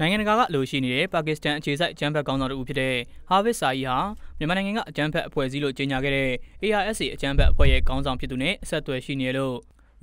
နိုင်ငံတကာကအလိုရှိနေတဲ့ပါကစ္စတန်အခြေစိုက်အကြမ်းဖက်ကောင်းဆောင်တူဖြစ်တဲ့ဟာဗစ်စာအီဟာမြန်မာနိုင်ငံကအကြမ်းဖက်အဖွဲ့အစည်းလို့ကြေညာခဲ့တဲ့ ARSA အကြမ်းဖက်အဖွဲ့ရဲ့ခေါင်းဆောင်ဖြစ်သူနဲ့အဆက်အသွယ်ရှိနေလို့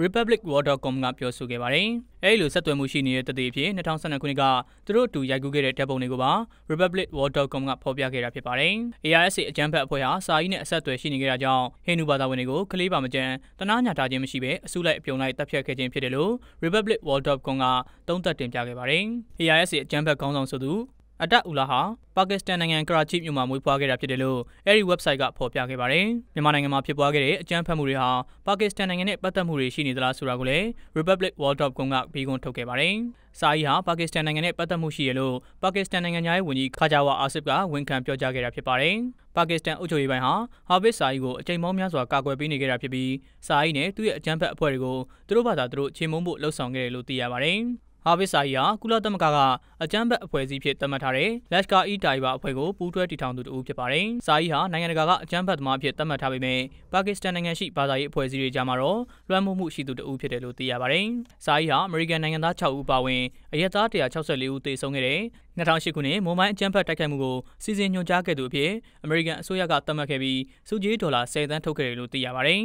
republicwar.com ကပြောဆိုခဲ့ပါတယ်။အဲဒီလိုဆက်သွယ်မှုရှိနေတဲ့တည်အဖြစ်2012ခုနှစ်ကသူတို့အတူရိုက်ကူးခဲ့တဲ့ဓာတ်ပုံတွေကိုပါ republicwar.com ကဖော်ပြခဲ့တာဖြစ်ပါတယ်။ ARSA အကြမ်းဖက်အဖွဲ့ဟာစာရေးနဲ့အဆက်အသွယ်ရှိနေကြတာကြောင့်ဟိန္ဒူဘာသာဝင်တွေကိုကလေးပါမကြမ်းတနာညာထားခြင်းမရှိဘဲအစုလိုက်အပြုံလိုက်တပ်ဖြတ်ခဲ့ခြင်းဖြစ်တယ်လို့ republicwar.com ကသုံးသပ်တင်ပြခဲ့ပါတယ်။ ARSA အကြမ်းဖက်ခေါင်းဆောင်ဆိုသူ အတက်အူလာဟာပါကစ္စတန်နိုင်ငံကရာချိမြို့မှာမွေးဖွားခဲ့တာဖြစ်တယ်လို့အဲဒီ website ကဖော်ပြခဲ့ပါတယ်။မြန်မာနိုင်ငံမှာဖြစ်ပွားခဲ့တဲ့အကြမ်းဖက်မှုတွေဟာပါကစ္စတန်နိုင်ငံနဲ့ပတ်သက်မှုတွေရှိနေသလားဆိုတာကိုလည်း republicworld.com ကပြီးခွန်းထုတ်ခဲ့ပါတယ်။စာအီဟာပါကစ္စတန်နိုင်ငံနဲ့ပတ်သက်မှုရှိရလို့ပါကစ္စတန်နိုင်ငံသားရေးဝန်ကြီးခါဂျာဝါအာဆစ်ကဝန်ခံပြောကြားခဲ့တာဖြစ်ပါတယ်။ပါကစ္စတန်အုပ်ချုပ်ရေးပိုင်းဟာဟာဗစ်စာအီကိုအကြိမ်ပေါင်းများစွာကာကွယ်ပေးနေခဲ့တာဖြစ်ပြီးစာအီနဲ့သူ့ရဲ့အကြမ်းဖက်အဖွဲ့တွေကိုသူတို့ဘာသာသူတို့ချေမှုန်းဖို့လှုံ့ဆော်ခဲ့တယ်လို့သိရပါတယ်။ ဟာဗစ်စာဟီဟာကုလသမဂ္ဂကအကြမ်းဖက်အဖွဲ့အစည်းဖြစ်သတ်မှတ်ထားတဲ့လက်ကာအီတိုင်ဘာအဖွဲ့ကိုပူးတွဲတည်ထောင်သူတူဖြစ်ပါတယ်။စာဟီဟာနိုင်ငံတကာကအကြမ်းဖက်သမားအဖြစ်သတ်မှတ်ထားပေမဲ့ပါကစ္စတန်နိုင်ငံရှိဘာသာရေးအဖွဲ့အစည်းတွေကြားမှာတော့လွှမ်းမိုးမှုရှိသူတူဖြစ်တယ်လို့သိရပါတယ်။စာဟီဟာအမေရိကန်နိုင်ငံသား6ဦးပါဝင်အရက်သား164ဦးသေဆုံးခဲ့တဲ့2008ခုနှစ်မွန်မိုင်းအကြမ်းဖက်တိုက်ခိုက်မှုကိုစီစဉ်ညွှန်ကြားခဲ့သူအဖြစ်အမေရိကန်အစိုးရကသတ်မှတ်ခဲ့ပြီးစုကြီးဒေါ်လာ10သန်းထုတ်ခဲ့တယ်လို့သိရပါတယ်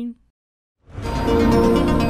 ။